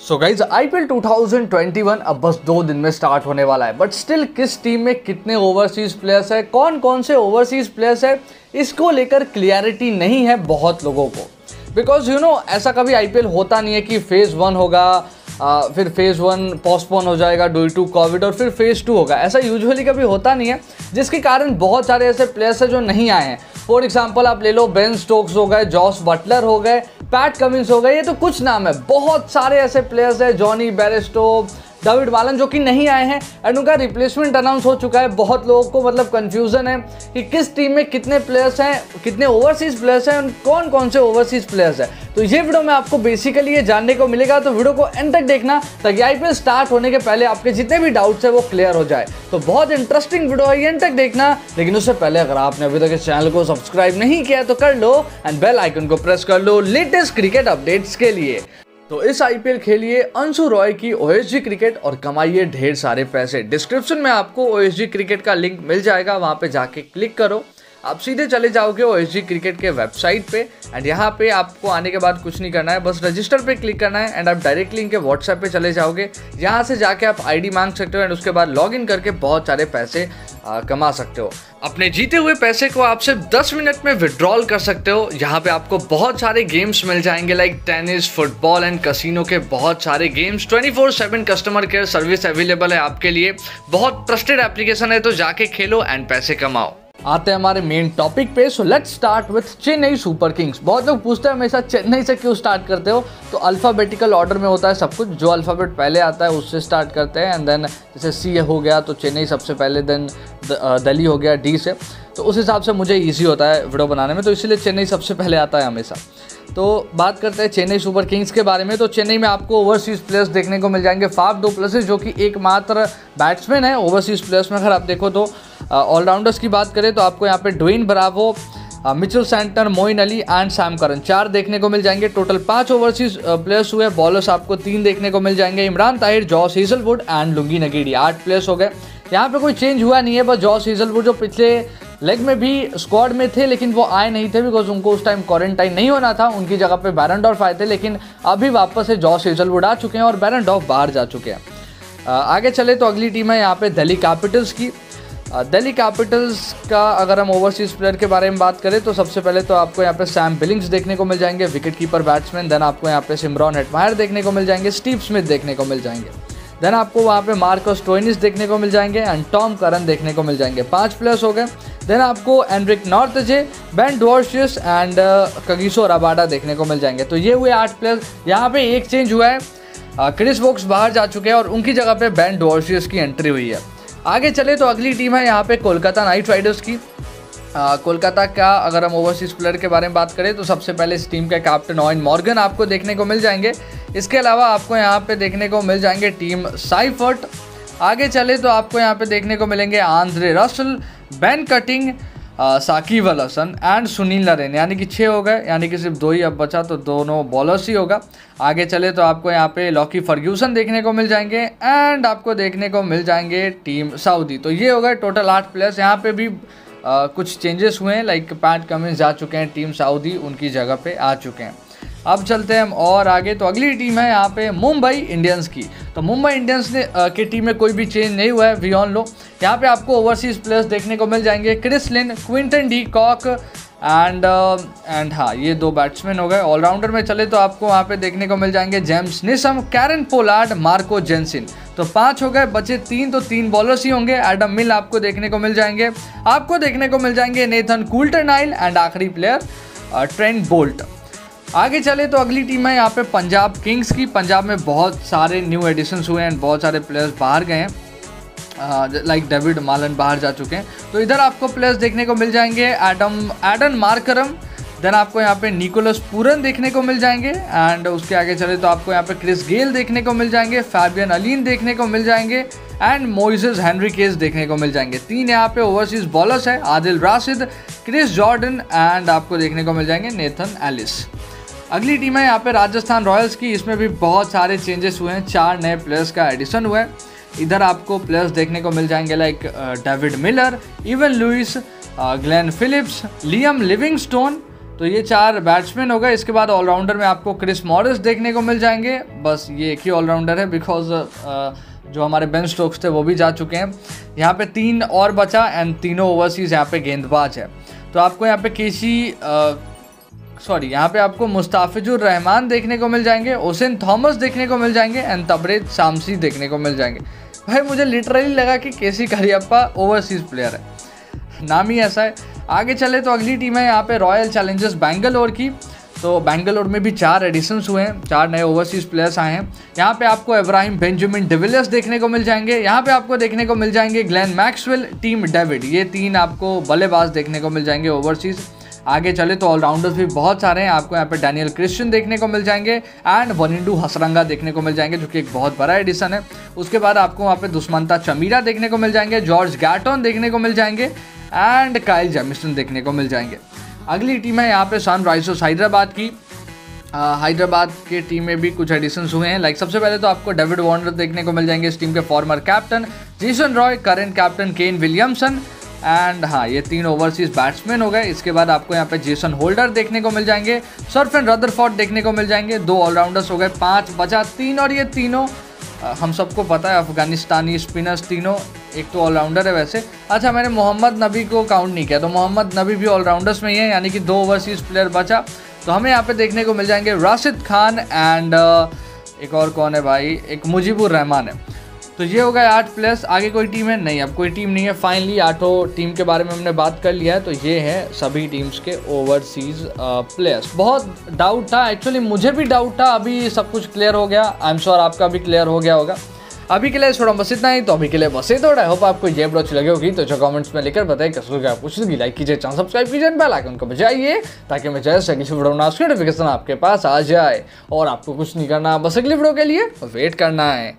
So guys IPL 2021 अब बस दो दिन में स्टार्ट होने वाला है बट स्टिल किस टीम में कितने ओवरसीज प्लेयर्स है कौन कौन से ओवरसीज प्लेयर्स है, इसको लेकर क्लियरिटी नहीं है बहुत लोगों को। बिकॉज़ यू नो ऐसा कभी आईपीएल होता नहीं है कि फ़ेज़ वन होगा आ, फिर फ़ेज़ वन पोस्टपोन हो जाएगा ड्यू टू कोविड और फिर फ़ेज़ टू होगा। ऐसा यूजुअली कभी होता नहीं है जिसके कारण बहुत सारे ऐसे प्लेयर्स हैं जो नहीं आए हैं। फॉर एग्ज़ाम्पल आप ले लो बेन स्टोक्स हो गए जॉस बटलर हो गए पैट कमिंस हो गए ये तो कुछ नाम है। बहुत सारे ऐसे प्लेयर्स हैं जॉनी बेरेस्टो डेविड वालन जो कि नहीं आए हैं एंड उनका रिप्लेसमेंट अनाउंस हो चुका है। बहुत लोगों को मतलब कंफ्यूजन है कि किस टीम में कितने प्लेयर्स हैं, कितने ओवरसीज प्लेयर्स हैं कौन कौन से ओवरसीज प्लेयर्स हैं। तो ये वीडियो में आपको बेसिकली ये जानने को मिलेगा। तो वीडियो को एंड तक देखना, ताकि आईपीएल स्टार्ट होने के पहले आपके जितने भी डाउट्स है, वो क्लियर हो जाए। तो बहुत इंटरेस्टिंग वीडियो है एंड तक देखना। लेकिन उससे पहले अगर आपने अभी तक इस चैनल को सब्सक्राइब नहीं किया तो कर लो एंड बेल आइकन को प्रेस कर लो लेटेस्ट क्रिकेट अपडेट्स के लिए। तो इस आईपीएल खेलिए अंशु रॉय की ओएसजी क्रिकेट और कमाइए ढेर सारे पैसे। डिस्क्रिप्शन में आपको ओएसजी क्रिकेट का लिंक मिल जाएगा, वहाँ पे जाके क्लिक करो। आप सीधे चले जाओगे ओ एस क्रिकेट के वेबसाइट पे एंड यहाँ पे आपको आने के बाद कुछ नहीं करना है बस रजिस्टर पे क्लिक करना है एंड आप डायरेक्टली इनके व्हाट्सएप पे चले जाओगे। यहाँ से जाके आप आईडी मांग सकते हो एंड उसके बाद लॉग इन करके बहुत सारे पैसे आ, कमा सकते हो। अपने जीते हुए पैसे को आप सिर्फ़ 10 मिनट में विड्रॉल कर सकते हो। यहाँ पे आपको बहुत सारे गेम्स मिल जाएँगे like tennis football and casino के बहुत सारे games 24/7 customer care service available है आपके लिए। बहुत ट्रस्टेड एप्लीकेशन है तो जाके खेलो एंड पैसे कमाओ। आते हैं हमारे मेन टॉपिक पे। So let's start with Chennai Super Kings बहुत लोग पूछते हैं हमेशा, चेन्नई से क्यों स्टार्ट करते हो? तो अल्फ़ाबेटिकल ऑर्डर में होता है सब कुछ। जो अल्फ़ाबेट पहले आता है, उससे स्टार्ट करते हैं। एंड देन जैसे सी हो गया तो चेन्नई सबसे पहले देन दिल्ली हो गया डी से। तो उस हिसाब से मुझे ईजी होता है वीडियो बनाने में। तो इसीलिए चेन्नई सबसे पहले आता है हमेशा। तो बात करते हैं चेन्नई सुपर किंग्स के बारे में। तो चेन्नई में आपको ओवरसीज़ प्लेयर्स देखने को मिल जाएँगे। फाफ दो प्लसेस जो कि एकमात्र बैट्समैन है ओवरसीज़ प्लेयर्स में। अगर आप देखो तो ऑलराउंडर्स की बात करें तो आपको यहाँ पे Dwayne Bravo Mitchell Santner Moeen Ali and Sam Curran चार देखने को मिल जाएँगे। टोटल पाँच ओवरसीज प्लेयर्स हुए। बॉलर्स आपको तीन देखने को मिल जाएँगे। Imran Tahir Josh Hazlewood and Lungi Ngidi आठ प्लेयर्स हो गए। यहाँ पे कोई चेंज हुआ नहीं है। बस जॉस हेजलवुड जो पिछले लेग में भी स्क्वाड में थे, लेकिन वो आए नहीं थे बिकॉज़ उनको उस टाइम क्वारंटाइन नहीं होना था। उनकी जगह पे बैरनडॉर्फ आए थे, लेकिन अभी वापस से जॉस हेजलवुड आ चुके हैं और बैरनडॉर्फ बाहर जा चुके हैं। आगे चले तो अगली टीम है यहाँ पे दिल्ली कैपिटल्स की। दिल्ली कैपिटल्स का अगर हम ओवरसीज प्लेयर के बारे में बात करें तो सबसे पहले तो आपको यहाँ पे सैम बिलिंग्स देखने को मिल जाएँगे विकेट कीपर बैट्समैन देन आपको यहाँ पे सिमरॉन हेटमायर देखने को मिल जाएँगे स्टीव स्मिथ देखने को मिल जाएँगे। देन आपको वहाँ पे मार्कस टोइनिस देखने को मिल जाएँगे एंड टॉम करन देखने को मिल जाएँगे। पाँच प्लेयर्स हो गए। देन आपको Anrich Nortje Ben Dwarshuis and Kagiso Rabada देखने को मिल जाएँगे। तो ये हुए आठ प्लेयर्स यहाँ पे एक चेंज हुआ है। क्रिस वोक्स बाहर जा चुके हैं और उनकी जगह पे बैन डोर्शियस की एंट्री हुई है। आगे चले तो अगली टीम है यहाँ पे कोलकाता नाइट राइडर्स की। कोलकाता का अगर हम ओवरसीज प्लेयर के बारे में बात करें तो सबसे पहले इस टीम के कैप्टन ऑइन मॉर्गन आपको देखने को मिल जाएँगे। इसके अलावा आपको यहाँ पे देखने को मिल जाएँगे टीम साइफर्ट। आगे चले तो आपको यहाँ पे देखने को मिलेंगे Andre Russell, Ben Cutting Shakib Al Hasan and Sunil Narine यानी कि छः हो गए यानी कि सिर्फ़ दो ही अब बचा तो दोनों बॉलर्स ही होगा। आगे चले तो आपको यहाँ पे लॉकी फर्ग्यूसन देखने को मिल जाएँगे एंड आपको देखने को मिल जाएँगे टीम सऊदी तो ये हो गए टोटल आठ प्लेयर्स यहाँ पे भी आ, कुछ चेंजेस हुए हैं लाइक पैट कमिंस जा चुके हैं टीम सऊदी उनकी जगह पर आ चुके हैं। अब चलते हैं हम और आगे। तो अगली टीम है यहाँ पे मुंबई इंडियंस की। तो मुंबई इंडियंस ने की टीम में कोई भी चेंज नहीं हुआ है वी ऑन लो यहाँ पे आपको ओवरसीज प्लेयर्स देखने को मिल जाएँगे। Chris Lynn Quinton de Kock and and हाँ ये दो बैट्समैन हो गए। ऑलराउंडर में चले तो आपको वहाँ पे देखने को मिल जाएँगे James Neesham Kieron Pollard Marco Jansen तो पाँच हो गए, बचे तीन तो तीन बॉलर्स ही होंगे। एडम मिल आपको देखने को मिल जाएँगे। आपको देखने को मिल जाएँगे नेथन कूल्टर नाइल एंड आखिरी प्लेयर ट्रेंड बोल्ट आगे चले तो अगली टीम है यहाँ पे पंजाब किंग्स की। पंजाब में बहुत सारे न्यू एडिशन हुए हैं, बहुत सारे प्लेयर्स बाहर गए हैं। लाइक डेविड मालन बाहर जा चुके हैं। तो इधर आपको प्लेयर्स देखने को मिल जाएँगे। एडम एडन मार्करम देन आपको यहाँ पे निकोलस पूरन देखने को मिल जाएँगे। एंड उसके आगे चले तो आपको यहाँ पे क्रिस गेल देखने को मिल जाएँगे। फैबियन अलीन देखने को मिल जाएँगे। एंड मोइसेस हेनरी केस देखने को मिल जाएँगे। तीन यहाँ पे ओवरसीज बॉलर्स है Adil Rashid Chris Jordan and आपको देखने को मिल जाएँगे नेथन एलिस अगली टीम है यहाँ पे राजस्थान रॉयल्स की। इसमें भी बहुत सारे चेंजेस हुए हैं। चार नए प्लेयर्स का एडिशन हुआ है। इधर आपको प्लेयर्स देखने को मिल जाएँगे like David Miller Evin Lewis Glenn Phillips Liam Livingstone तो ये चार बैट्समैन हो गए। इसके बाद ऑलराउंडर में आपको क्रिस मॉरिस देखने को मिल जाएँगे। बस ये एक ही ऑलराउंडर है बिकॉज़ जो हमारे बेन स्टोक्स थे वो भी जा चुके हैं। यहाँ पे तीन और बचा एंड तीनों ओवरसीज़ यहाँ पे गेंदबाज है। तो आपको यहाँ पे केसी सॉरी यहाँ पे आपको मुस्ताफिजुर रहमान देखने को मिल जाएँगे ओसेन थॉमस देखने को मिल जाएँगे एंड तबरेज शामसी देखने को मिल जाएँगे। भाई, मुझे लिटरली लगा कि केसी करियप्पा ओवरसीज़ प्लेयर है। नाम ही ऐसा है। आगे चले तो अगली टीम है यहाँ पे रॉयल चैलेंजर्स बैंगलोर की। तो बैंगलोर में भी चार एडिशंस हुए हैं, चार नए ओवरसीज प्लेयर्स आए हैं। यहाँ पे आपको इब्राहिम बेंजामिन डिविलियर्स देखने को मिल जाएँगे। यहाँ पे आपको देखने को मिल जाएँगे ग्लैन मैक्सवेल टीम डेविड ये तीन आपको बल्लेबाज देखने को मिल जाएँगे ओवरसीज़ आगे चले तो ऑलराउंडर्स भी बहुत सारे हैं। आपको यहाँ पे डैनियल क्रिश्चियन देखने को मिल जाएँगे एंड वनिंडू हसरंगा देखने को मिल जाएँगे, जो कि एक बहुत बड़ा एडिशन है। उसके बाद आपको वहाँ पे दुष्मंता चमीरा देखने को मिल जाएँगे जॉर्ज गैटन देखने को मिल जाएँगे एंड काइल जेमिसन देखने को मिल जाएँगे। अगली टीम है यहाँ पे सनराइजर्स हैदराबाद की। हैदराबाद के टीम में भी कुछ एडिशंस हुए हैं। लाइक सबसे पहले तो आपको डेविड वार्नर देखने को मिल जाएँगे, इस टीम के former captain Jason Roy current captain Kane Williamson and हाँ ये तीन ओवरसीज बैट्समैन हो गए। इसके बाद आपको यहाँ पे जेसन होल्डर देखने को मिल जाएँगे। सर्फ एंड रदरफोर्ड देखने को मिल जाएँगे। दो ऑलराउंडर्स हो गए, पाँच बचा तीन और ये तीनों। हम सबको पता है, अफगानिस्तानी स्पिनर्स तीनों। एक तो ऑलराउंडर है वैसे। अच्छा मैंने मोहम्मद नबी को काउंट नहीं किया तो मोहम्मद नबी भी ऑलराउंडर्स में ही है, यानी कि दो ओवरसीज प्लेयर बचा। तो हमें यहाँ पे देखने को मिल जाएँगे राशिद खान एंड एक और कौन है भाई? एक मुजीबुर रहमान है। तो ये हो गया आठ प्लस आगे कोई टीम है? नहीं, अब कोई टीम नहीं है। फाइनली आठों टीम के बारे में हमने बात कर लिया है तो ये है सभी टीम्स के ओवरसीज प्लेयर्स बहुत डाउट था एक्चुअली मुझे भी डाउट था, अभी सब कुछ क्लियर हो गया। आई एम श्योर आपका भी क्लियर हो गया होगा। अभी के लिए छोड़ा, बस इतना ही तो अभी के लिए बस ही। थोड़ा होप आपको ये वीडियो अच्छी लगी होगी तो जो कमेंट्स में लिखकर बताइए कैसे लगा कुछ भी लाइक कीजिए चैनल सब्सक्राइब कीजिए बेल आइकन को बजाइए, ताकि मैं जैसे अगली वीडियो बना उसकी नोटिफिकेशन आपके पास आ जाए, और आपको कुछ नहीं करना, बस अगली वीडियो के लिए वेट करना है।